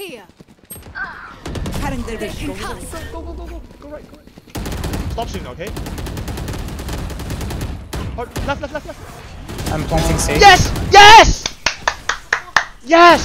Here. Cutting their vision. Go, Go, go, go, go. Go right, go right. Stop shooting, okay? Oh, left, left, left, left. I'm planting safe. Yes! Yes! Yes!